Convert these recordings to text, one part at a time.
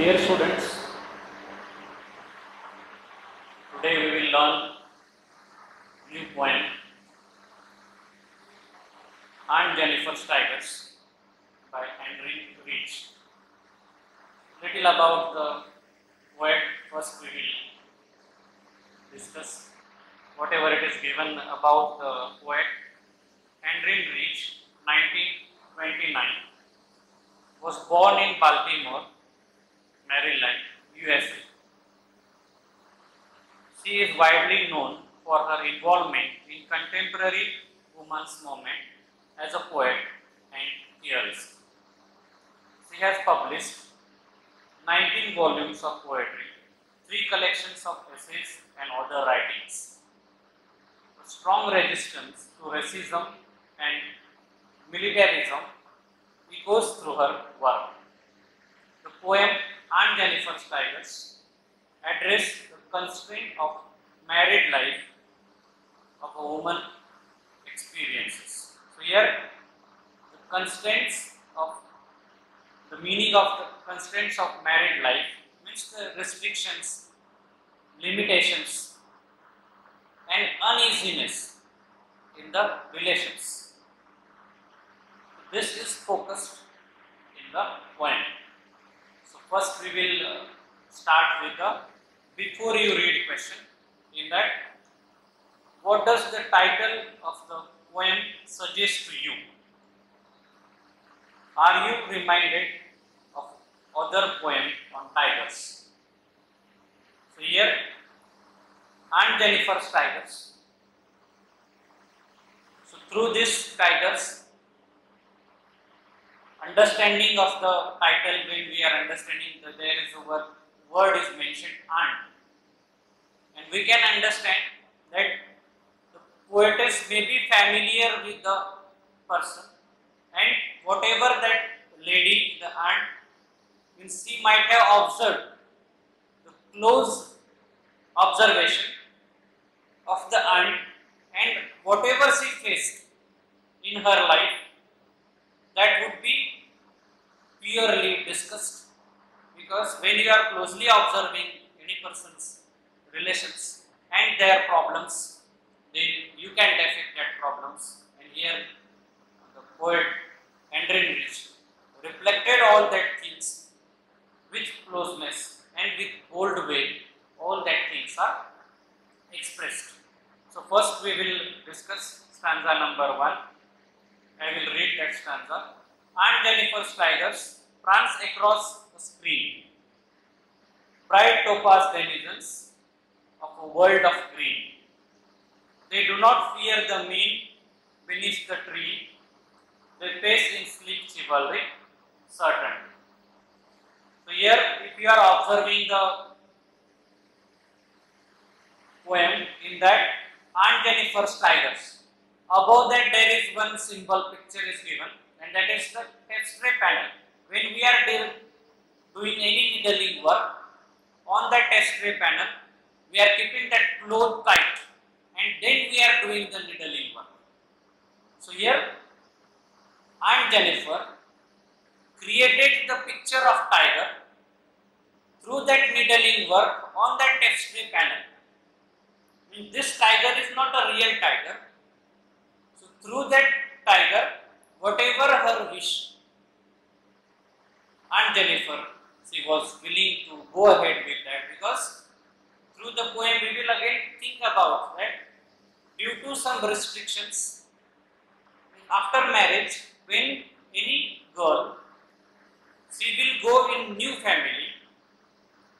Dear students, today we will learn new poem Aunt Jennifer's Tigers by Adrienne Rich. Little about the poet first we will discuss whatever it is given about the poet Adrienne Rich 1929 was born in Baltimore Maryland, USA. She is widely known for her involvement in contemporary women's movement as a poet and theorist. She has published 19 volumes of poetry, three collections of essays and other writings. A strong resistance to racism and militarism echoes through her work. The poem Aunt Jennifer's Tigers address the constraint of married life of a woman experiences. So here the constraints of the meaning of the constraints of married life means the restrictions, limitations and uneasiness in the relations. This is focused in the poem. First we will uh, start with the before you read question in that what does the title of the poem suggest to you? Are you reminded of other poem on tigers? So here and Jennifer tigers. So through this tigers understanding of the title when we are understanding that there is a word, word is mentioned and. And we can understand that the poetess may be familiar with the person and whatever that lady the aunt means she might have observed the close observation of the aunt and whatever she faced in her life that would be purely discussed because when you are closely observing any person's relations and their problems then you can defect that problems and here the poet Adrienne Rich reflected all that things with closeness and with bold way all that things are expressed. So first we will discuss stanza number one. I will read that stanza. Aunt Jennifer's tigers prance across the screen. Bright topaz denizens of a world of green. They do not fear the mean beneath the tree. They pace in sleek chivalry, certain. So here, if you are observing the poem in that Aunt Jennifer's tigers. Above that there is one symbol picture is given and that is the tapestry panel. When we are doing any needling work on that tapestry panel, we are keeping that cloth tight and then we are doing the needling work. So here Aunt Jennifer created the picture of tiger through that needling work on that tapestry panel this tiger is not a real tiger. So through that tiger, whatever her wish, Aunt Jennifer, she was willing to go ahead with that because through the poem we will again think about that due to some restrictions after marriage when any girl she will go in new family.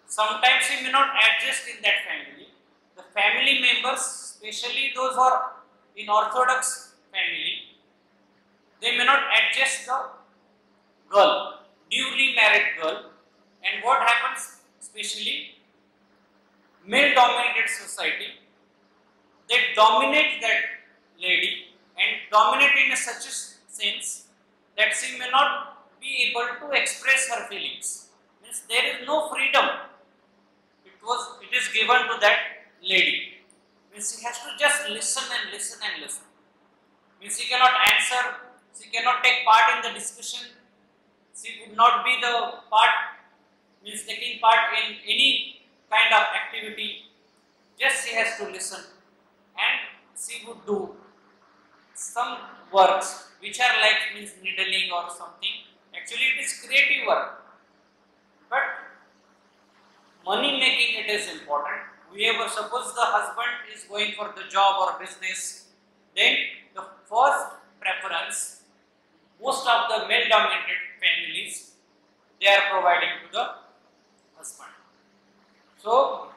Sometimes she may not adjust in that family. The family members, especially those who are in orthodox family, they may not adjust the girl, newly married girl, and what happens, especially male dominated society, they dominate that lady and dominate in a such a sense that she may not be able to express her feelings. Means there is no freedom. It was it is given to that lady. Means she has to just listen and listen and listen. Means she cannot answer, she cannot take part in the discussion, she would not be the part, means taking part in any kind of activity, just she has to listen and she would do some works which are like means needling or something. Actually, it is creative work, but money making it is important. Whoever suppose the husband is going for the job or business, then the first preference, most of the male dominated families, they are providing to the husband. So,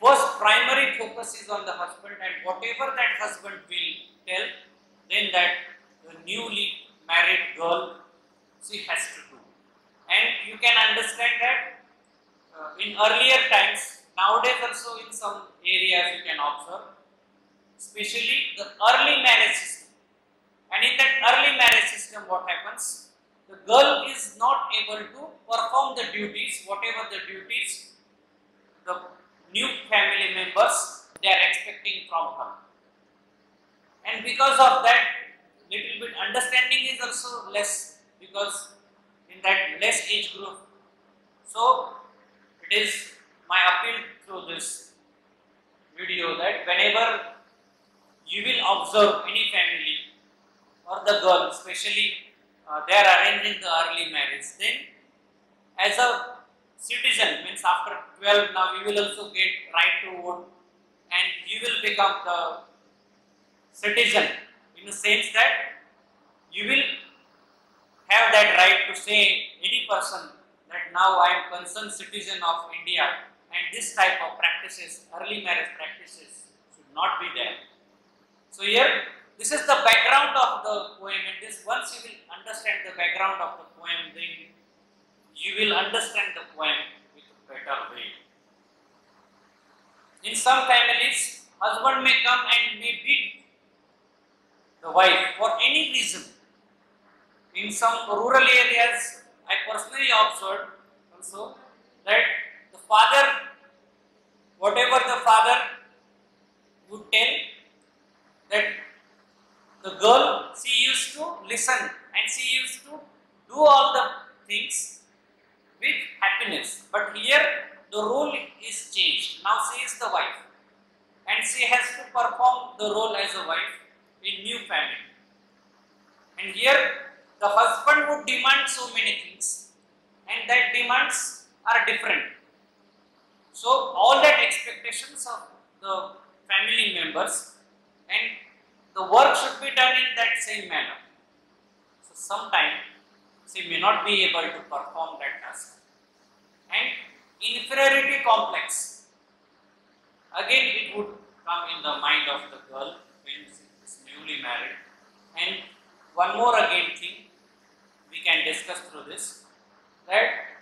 first primary focus is on the husband and whatever that husband will tell, then that the newly married girl, she has to do. And you can understand that uh, in earlier times, nowadays also in some areas you can observe, especially the early marriage system. And in that early marriage system, what happens? The girl is not able to perform the duties, whatever the duties the new family members they are expecting from her. And because of that, little bit understanding is also less because in that less age group. So it is my appeal through this video that whenever you will observe any family or the girl, especially uh, they are arranging the early marriage, then as a citizen means after 12 now you will also get right to vote and you will become the citizen in the sense that you will have that right to say any person that now I am concerned citizen of India and this type of practices, early marriage practices should not be there. So here this is the background of the poem and this once you will understand the background of the poem then you will understand the poem with a better way. In some families, husband may come and may beat the wife for any reason. In some rural areas, I personally observed also that the father, whatever the father would tell, that the girl, she used to listen and she used to do all the things with happiness. But here the role is changed. Now she is the wife and she has to perform the role as a wife in new family. And here the husband would demand so many things and that demands are different. So all that expectations of the family members and the work should be done in that same manner. So sometimes she may not be able to perform that task. And inferiority complex, again it would come in the mind of the girl when she is newly married. And one more again thing we can discuss through this that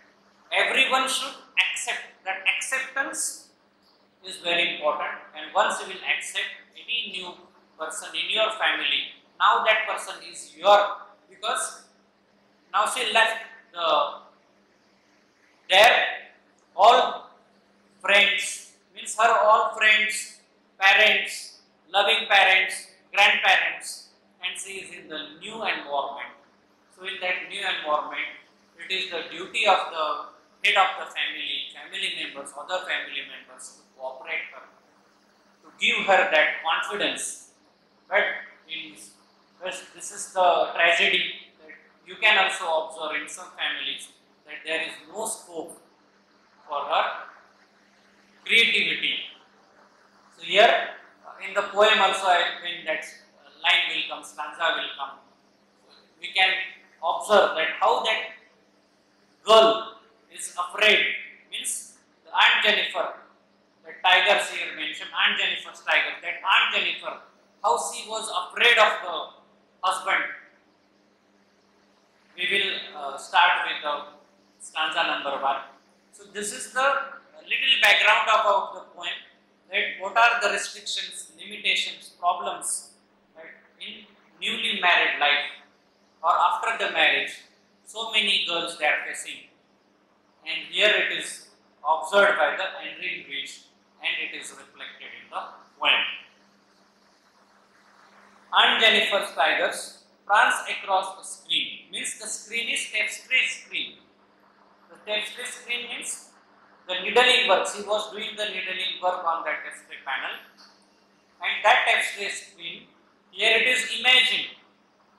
everyone should accept that acceptance is very important and once you will accept any new person in your family. Now that person is your because now she left the there all friends means her all friends parents loving parents grandparents and she is in the new environment. So in that new environment it is the duty of the head of the family family members other family members to cooperate her to give her that confidence but in this, this is the tragedy that you can also observe in some families that there is no scope for her creativity. So here in the poem also I, when that line will come, stanza will come, we can observe that girl is afraid means the Aunt Jennifer, the tiger here mentioned, Aunt Jennifer's tiger, that Aunt Jennifer, how was afraid of the husband. We will uh, start with the stanza number one. So this is the little background about the poem. That what are the restrictions, limitations, problems right, in newly married life or after the marriage. So many girls they are facing, and here it is observed by the Adrienne Rich and it is reflected in the poem. Aunt Jennifer tigers prance across the screen means the screen is tapestry screen. The tapestry screen means the needling works. He was doing the needling work on that X-ray panel, and that X-ray screen here it is imagined,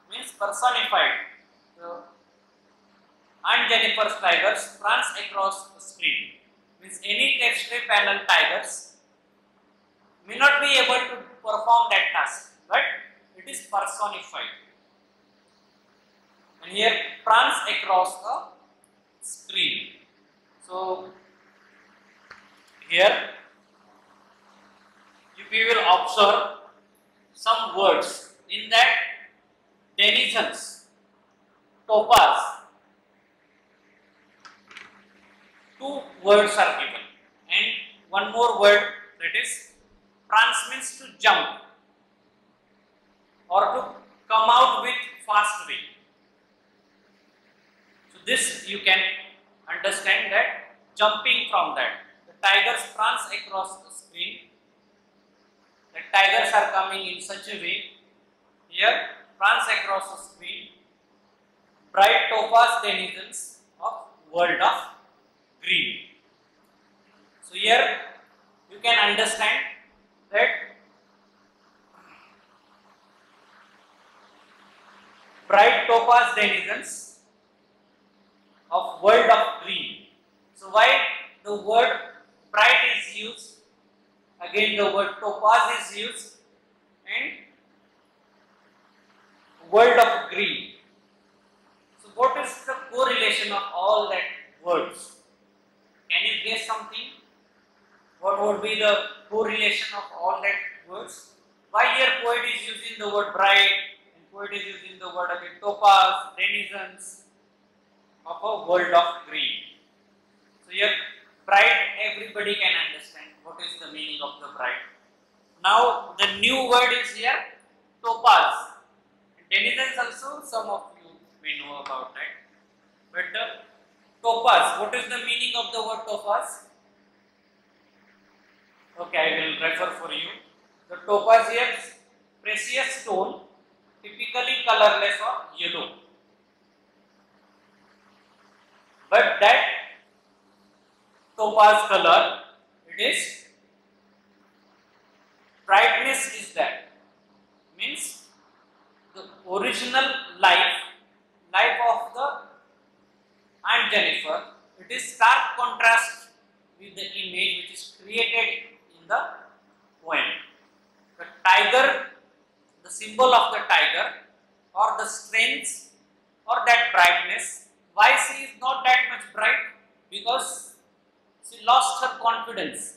means personified. So, and Jennifer tigers prance across the screen. Means any X-ray panel tigers may not be able to perform that task, but it is personified. And here prance across the screen. So here we will observe some words in that denizens, topaz. Two words are given and one more word that is prance means to jump or to come out with fast way. So this you can understand that jumping from that. The tigers prance across the screen. The tigers are coming in such a way. Here prance across the screen. Bright topaz denizens of world of green. So here you can understand that bright topaz denizens of world of green. So why the word bright is used, again the word topaz is used and world of green. So what is the correlation of all that words? Can you guess something? What would be the correlation of all that words? Why here poet is using the word bright poet is using the word again topaz, denizens of a world of green. So here bright everybody can understand what is the meaning of the bright. Now the new word is here topaz. Denizens also some of you may know about that. But the topaz, what is the meaning of the word topaz? Okay, I will refer for you. The topaz here is precious stone, colorless or yellow. But that topaz color, it is brightness is that means the original life, life of the and Jennifer, it is stark contrast with the image which is created in the poem. The tiger, the symbol of the tiger or the strength or that brightness, why she is not that much bright? Because she lost her confidence.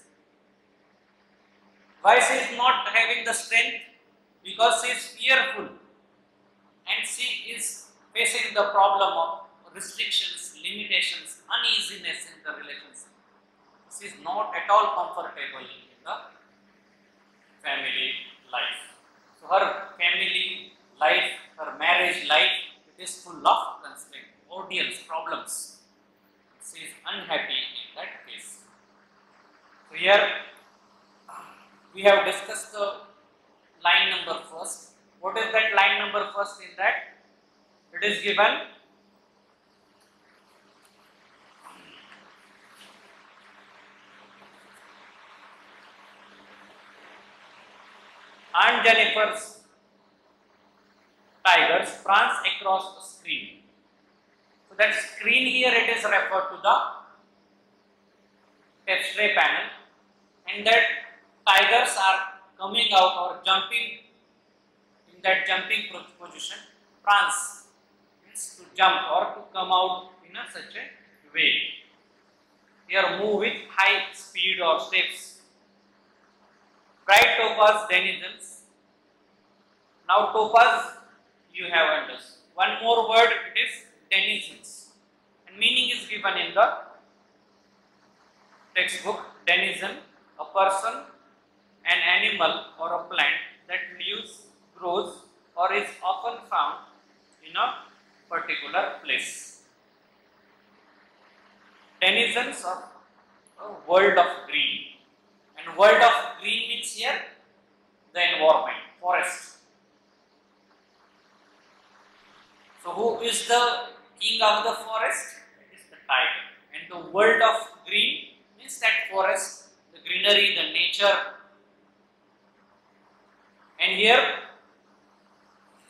Why she is not having the strength? Because she is fearful and she is facing the problem of restrictions, limitations, uneasiness in the relationship. She is not at all comfortable in the family life. So her family life, her marriage life, it is full of constraint, ordeals, problems. She is unhappy in that case. So here we have discussed the line number first. What is that line number first in that? It is given and Jennifer's tigers prance across the screen. So that screen here it is referred to the X-ray panel and that tigers are coming out or jumping in that jumping position prance means to jump or to come out in a such a way. Here move with high speed or steps bright topaz denizens. Now topaz you have understood. One more word it is denizens and meaning is given in the textbook denizen a person an animal or a plant that lives grows or is often found in a particular place denizens of a world of green and world of green means here the environment, forest. So who is the king of the forest? It is the tiger. And the world of green means that forest, the greenery, the nature. And here,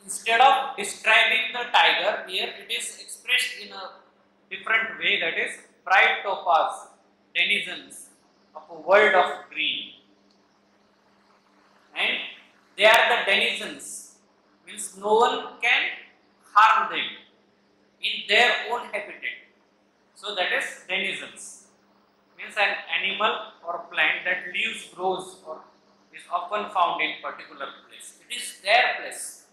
instead of describing the tiger, here it is expressed in a different way that is bright topaz, denizens of a world of green. And they are the denizens, means no one can harm them in their own habitat. So that is denizens, means an animal or plant that lives, grows or is often found in particular place. It is their place.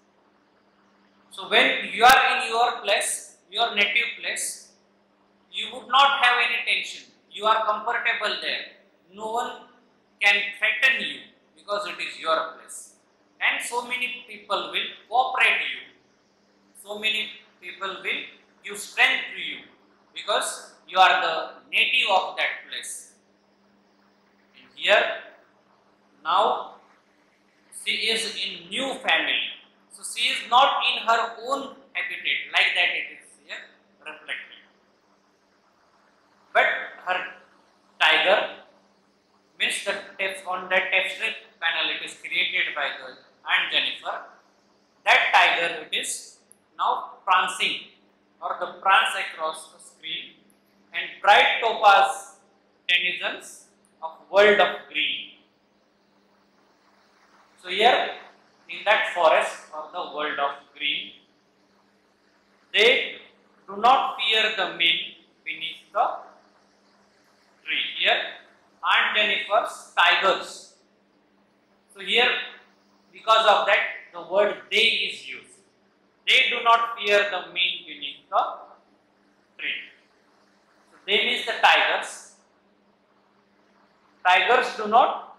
So when you are in your place, your native place, you would not have any tension. You are comfortable there. No one can threaten you because it is your place. And so many people will cooperate you. So many people will give strength to you because you are the native of that place. And here, now she is in new family. So she is not in her own habitat like that it is here reflected. But her tiger means the text on that tapestry panel it is created by the Aunt Jennifer. That tiger it is now prancing or the prance across the screen and bright topaz denizens of world of green. So here in that forest or the world of green, they do not fear the men beneath the tree. Here Aunt Jennifer's tigers. So here because of that the word they is used. They do not fear the men beneath the tree. So they means the tigers. Tigers do not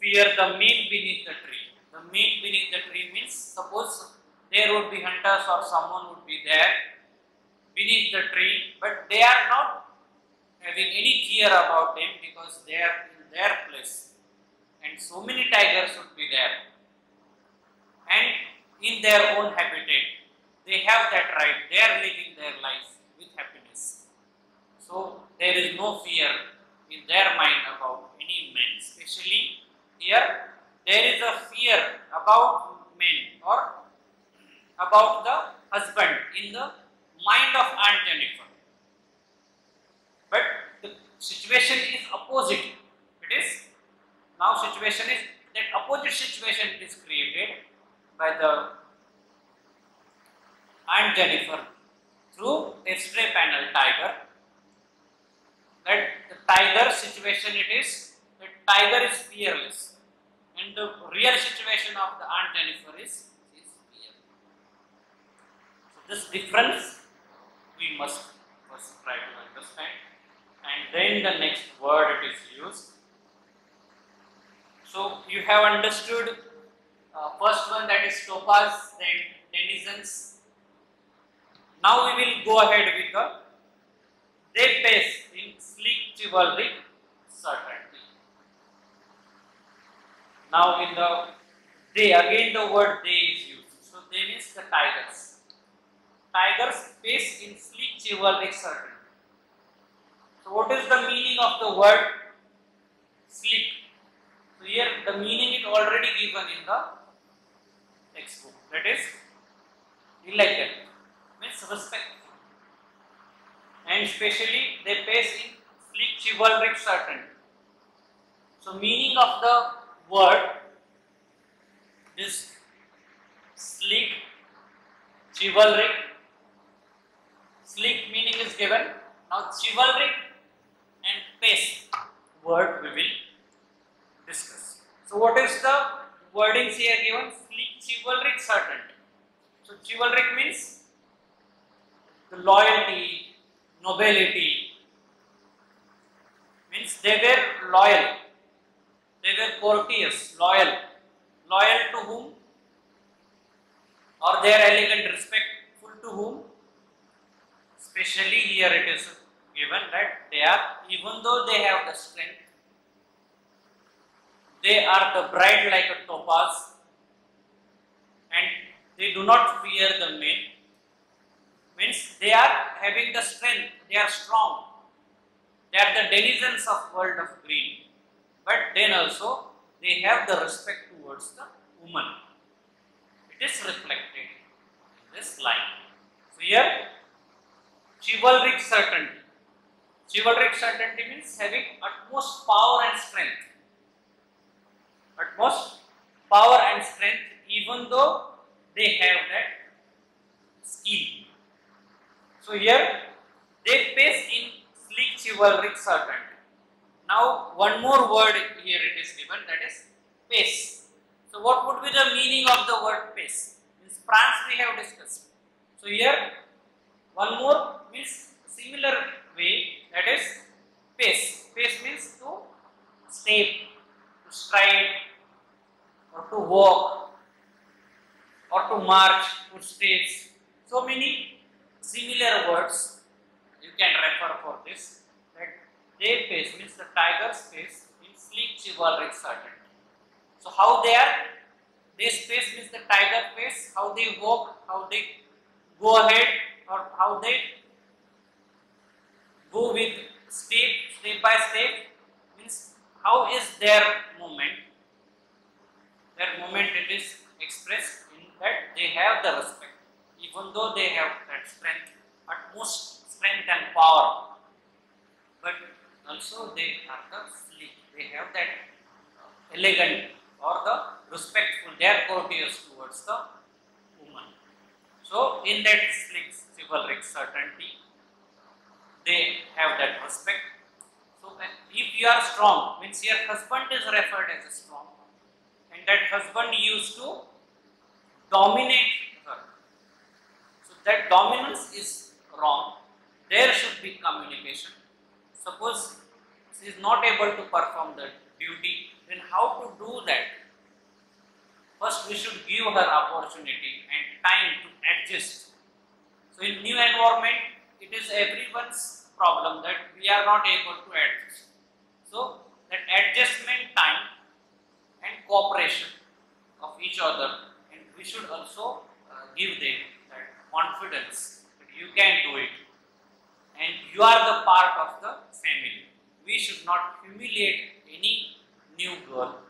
fear the men beneath the tree. The men beneath the tree means suppose there would be hunters or someone would be there beneath the tree, but they are not having any fear about them because they are in their place and so many tigers would be there and in their own habitat they have that right. They are living their life with happiness. So there is no fear in their mind about any men. Especially here there is a fear about men or about the husband in the mind of Aunt Jennifer. But the situation is opposite. It is now situation is that opposite situation is created by the Aunt Jennifer through X-ray panel tiger. That the tiger situation it is the tiger is fearless and the real situation of the Aunt Jennifer is is fear. So this difference we must first try to understand and then the next word it is used. So you have understood uh, first one that is topaz, then denizens. Now we will go ahead with the they pace in sleek chivalric certainty. Now in the they again the word they is used. So they means the tigers. Tigers pace in sleek chivalric certainty. So what is the meaning of the word sleek? So here the meaning is already given in the textbook. That is elegant means respect. And especially they pace in sleek chivalric certainty. So meaning of the word is sleek, chivalric. Sleek meaning is given. Now chivalric and pace word we will discuss. So what is the wordings here given? Sleek, chivalric, certainty. So chivalric means the loyalty, nobility, means they were loyal, they were courteous, loyal, loyal to whom? Or they are elegant, respectful to whom? Especially here it is given that they are, even though they have the strength, they are the bright like a topaz and they do not fear the men. Means they are having the strength, they are strong. They are the denizens of world of green. But then also they have the respect towards the woman. It is reflected in this line. So here chivalric certainty. Chivalric certainty means having utmost power and strength. Utmost power and strength even though they have that skill so here they face in sleek chivalric certainty. Now one more word here it is given that is pace. So what would be the meaning of the word pace? Means prance we have discussed. So here one more means similar way that is pace. Pace means to step, to stride or to walk or to march, footsteps. So many similar words you can refer for this that their face means the tiger's face in sleek chivalric certainty. So how they are? This face means the tiger face, how they walk, how they go ahead or how they go with step, step by step means how is their movement? Their movement it is expressed in that they have the respect even though they have that strength, utmost strength and power, but also they are the sleek, they have that uh, elegant or the respectful, they are courteous towards the woman. So, in that sleek chivalric certainty, they have that respect. So, uh, if you are strong, means your husband is referred as a strong, and that husband used to dominate that dominance is wrong, there should be communication. Suppose she is not able to perform the duty, then how to do that? First, we should give her opportunity and time to adjust. So, in new environment, it is everyone's problem that we are not able to adjust. So, that adjustment time and cooperation of each other, and we should also uh, give them confidence that you can do it and you are the part of the family. We should not humiliate any new girl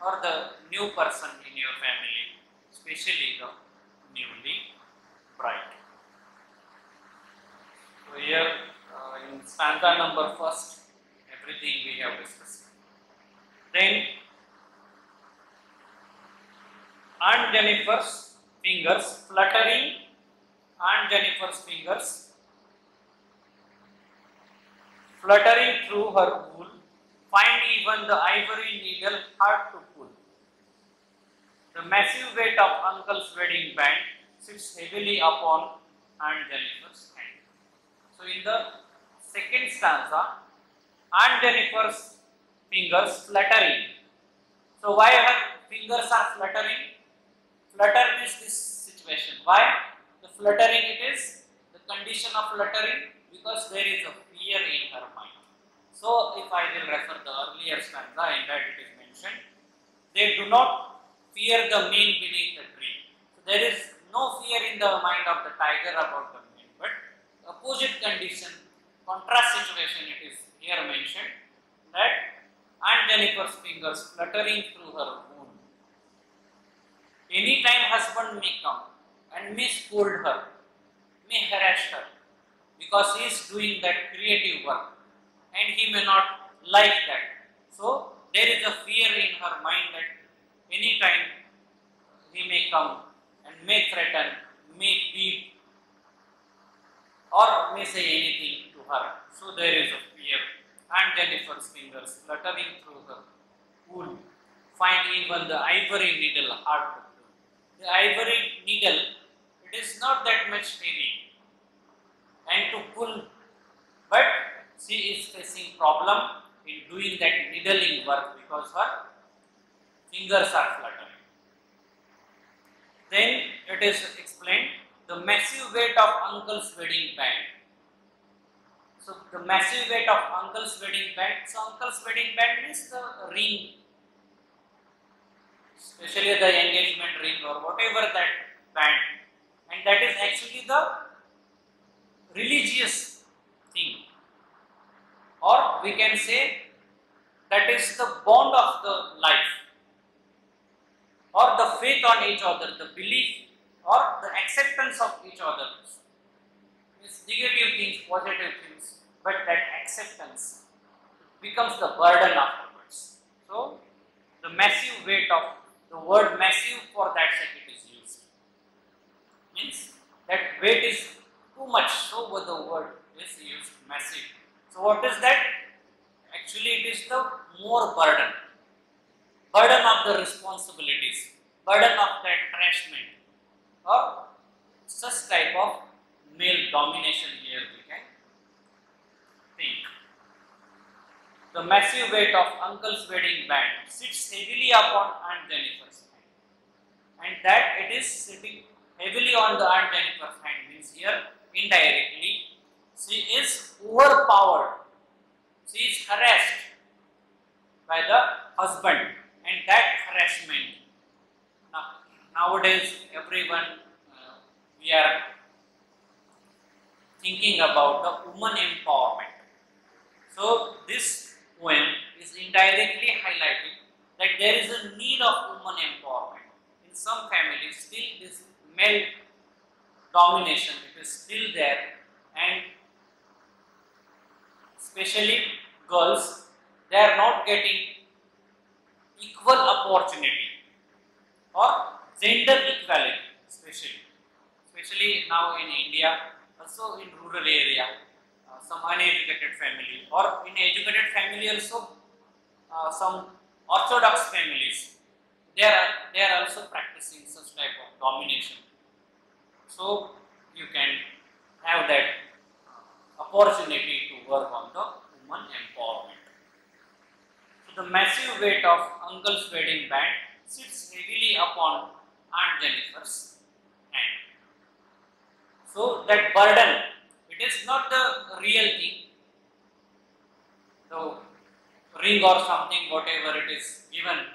or the new person in your family, especially the newly bride. So here uh, in stanza number first, everything we have discussed. Then Aunt Jennifer's fingers fluttering and Jennifer's fingers fluttering through her wool find even the ivory needle hard to pull. The massive weight of uncle's wedding band sits heavily upon Aunt Jennifer's hand. So in the second stanza, Aunt Jennifer's fingers fluttering. So why her fingers are fluttering? Flutter means this situation. Why? The fluttering it is the condition of fluttering because there is a fear in her mind. So if I will refer the earlier stanza in that it is mentioned, they do not fear the mean beneath the tree. So there is no fear in the mind of the tiger about the mean, but opposite condition, contrast situation it is here mentioned that Aunt Jennifer's fingers fluttering through her wound. Anytime husband may come, and may scold her, may harass her because he is doing that creative work and he may not like that. So, there is a fear in her mind that any time he may come and may threaten, may beat or may say anything to her. So, there is a fear and Jennifer's fingers fluttering through her wool find even the ivory needle hard. The ivory needle it is not that much heavy and to pull but she is facing problem in doing that needling work because her fingers are fluttering. Then it is explained the massive weight of uncle's wedding band. So the massive weight of uncle's wedding band. So uncle's wedding band means the ring, especially the engagement ring or whatever that band and that is actually the religious thing or we can say that is the bond of the life or the faith on each other, the belief or the acceptance of each other. It's negative things, positive things, but that acceptance becomes the burden afterwards. So, the massive weight of the word massive for that second is. Means that weight is too much, so the word is used massive. So, what is that? Actually, it is the more burden, burden of the responsibilities, burden of the attachment, or such type of male domination here we can think. The massive weight of uncle's wedding band sits heavily upon Aunt Jennifer's hand, and that it is sitting heavily on the Jennifer's hand means here indirectly she is overpowered, she is harassed by the husband, and that harassment now, nowadays everyone uh, we are thinking about the woman empowerment. So this poem is indirectly highlighting that there is a need of woman empowerment. In some families, still this male domination it is still there, and especially girls, they are not getting equal opportunity or gender equality, especially, especially now in India, also in rural area, uh, some uneducated family or in educated family also uh, some orthodox families, they are, they are also practicing such type of domination. So, you can have that opportunity to work on the woman empowerment. So, the massive weight of uncle's wedding band sits heavily upon Aunt Jennifer's hand. So, that burden, it is not the real thing, the ring or something, whatever it is given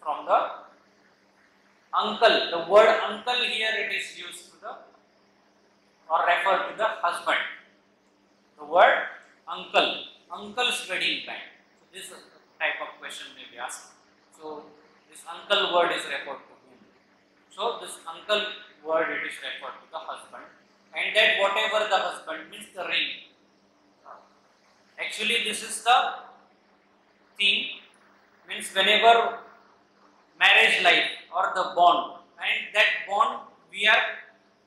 from the uncle. The word uncle here it is used to the or refer to the husband. The word uncle, uncle's wedding band. So, this type of question may be asked. So, this uncle word is referred to whom? So, this uncle word it is referred to the husband and that whatever the husband means the ring. Actually, this is the thing means whenever marriage life or the bond. And that bond we are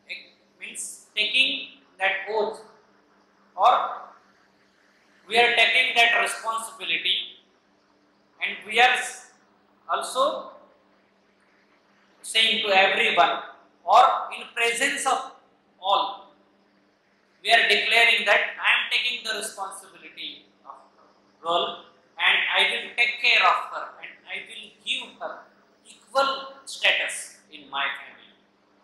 eh, means taking that oath. Or we are taking that responsibility. And we are also saying to everyone or in presence of all we are declaring that I am taking the responsibility of her girl and I will take care of her and I will give her equal status in my family.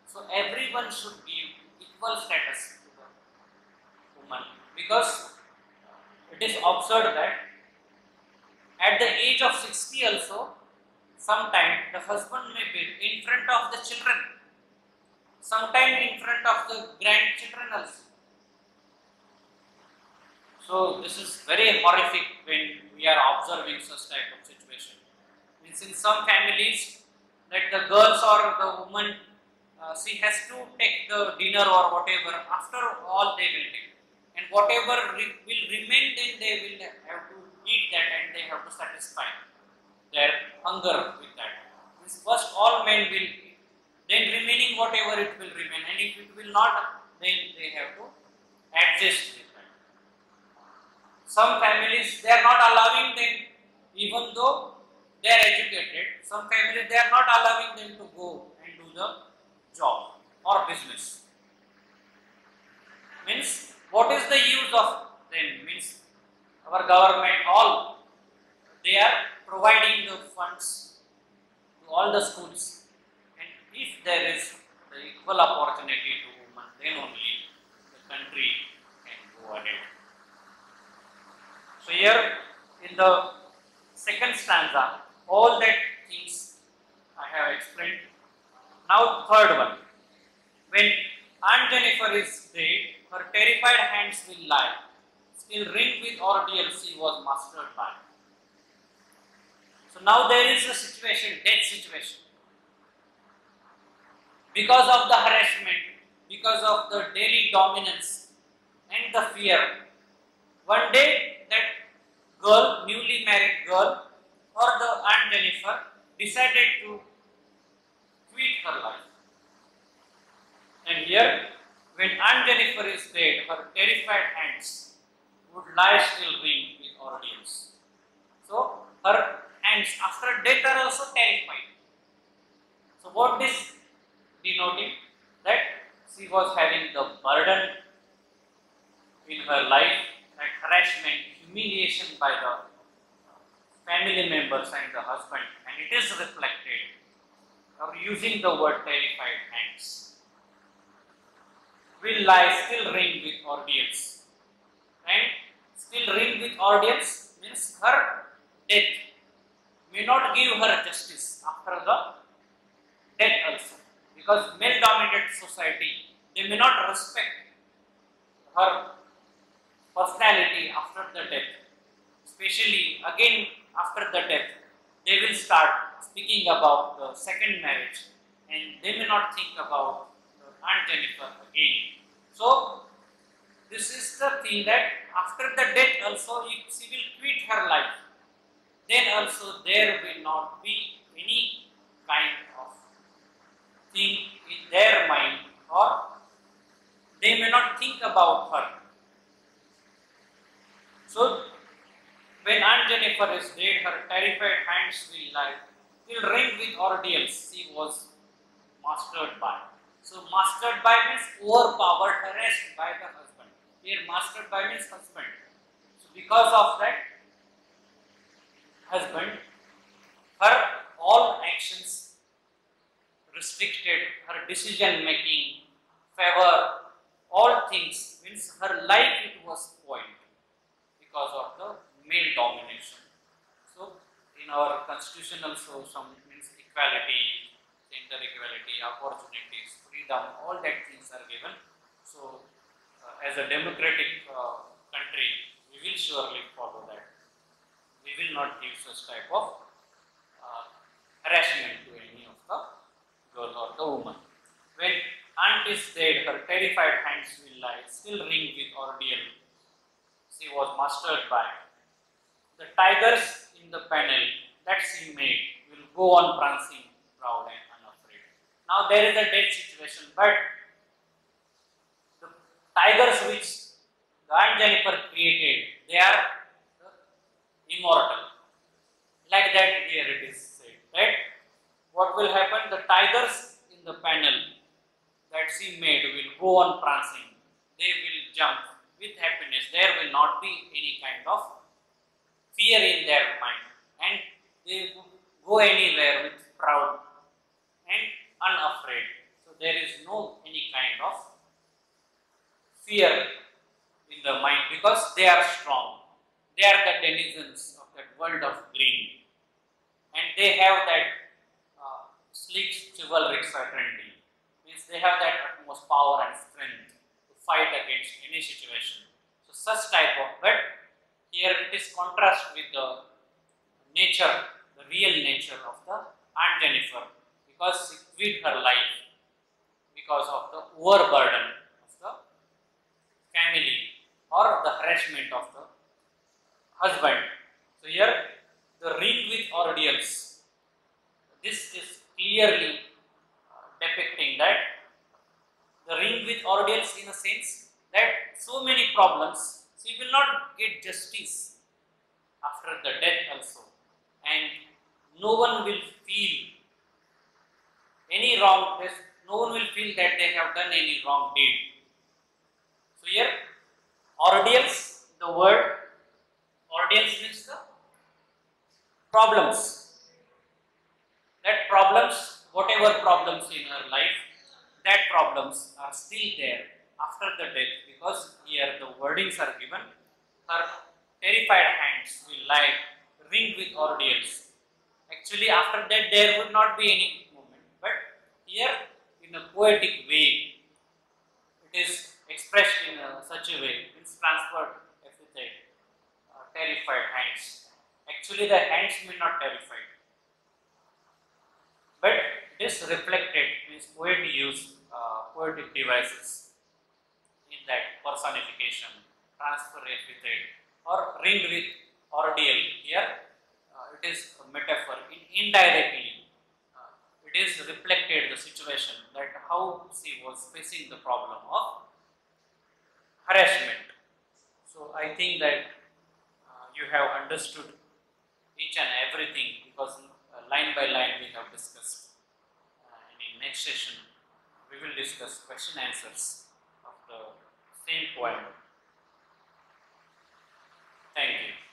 So everyone should give equal status to the woman. Because it is observed that at the age of 60 also sometime the husband may be in front of the children. Sometime in front of the grandchildren also. So this is very horrific when we are observing such type of situation. Means in some families that the girls or the woman uh, she has to take the dinner or whatever after all they will take and whatever re will remain then they will have to eat that and they have to satisfy their hunger with that. This first all men will eat, then remaining whatever it will remain and if it will not then they have to adjust with that. Some families they are not allowing them even though they are educated, some families they are not allowing them to go and do the job or business. Means what is the use of them? Means our government all they are providing the funds to all the schools and if there is the equal opportunity to women then only the country can go ahead. So here in the second stanza all that things I have explained. Now third one when Aunt Jennifer is dead her terrified hands will lie still ring with ordeals he was mastered by. So now there is a situation, death situation. Because of the harassment, because of the daily dominance and the fear, one day that girl, newly married girl, or the Aunt Jennifer decided to quit her life. And here, when Aunt Jennifer is dead, her terrified hands would lie still ring with ordeals. So, her hands after death are also terrified. So, what this denoting? That she was having the burden in her life, that harassment, humiliation by the family members and the husband, and it is reflected or using the word terrified hands. Will lie still ring with ordeals. And still ring with audience means her death may not give her justice after the death also. Because male dominated society, they may not respect her personality after the death. Especially again after the death, they will start speaking about the second marriage and they may not think about Aunt Jennifer again. So, this is the thing that after the death also if she will quit her life, then also there will not be any kind of thing in their mind or they may not think about her. So, when Aunt Jennifer is dead, her terrified hands will lie, will ring with ordeals she was mastered by. So, mastered by means overpowered, harassed by the husband. Here, mastered by means husband. So, because of that husband, her all actions restricted, her decision making, favor, all things means her life it was spoiled because of the male domination. So, in our constitution also some means equality, gender equality, opportunities, freedom, all that things are given. So, uh, as a democratic uh, country, we will surely follow that. We will not give such type of uh, harassment to any of the girl or the woman. When aunt is dead, her terrified hands will lie, still ring with ordeal. She was mastered by. The tigers in the panel that she made will go on prancing, proud and unafraid. Now there is a dead situation, but the tigers which Aunt Jennifer created, they are immortal. Like that here it is said, right? What will happen? The tigers in the panel that she made will go on prancing. They will jump with happiness. There will not be any kind of fear in their mind and they go anywhere with proud and unafraid. So there is no any kind of fear in the mind because they are strong. They are the denizens of that world of green and they have that uh, sleek chivalric fraternity. Means they have that utmost power and strength to fight against any situation. So such type of but is contrast with the nature, the real nature of the Aunt Jennifer because she quit her life because of the overburden of the family or the harassment of the husband. So here the ring with ordeals. This is clearly uh, depicting that the ring with ordeals in a sense that so many problems she will not get justice after the death also. And no one will feel any wrong. No one will feel that they have done any wrong deed. So here ordeals the word ordeals means the problems. That problems whatever problems in her life that problems are still there after the death because here the wordings are given. Her terrified hands will lie ring with ordeals actually after that there would not be any movement but here in a poetic way it is expressed in a, such a way it's transferred epithet terrified hands. Actually, the hands may not terrified. But this reflected means poet used uh, poetic devices in that personification, transfer epithet, or ring with ordeal. Here, uh, it is a metaphor. In, indirectly, uh, it is reflected the situation that how she was facing the problem of harassment. So I think that uh, you have understood each and everything because uh, line by line we have discussed. And in next session we will discuss question answers of the same poem. Thank you.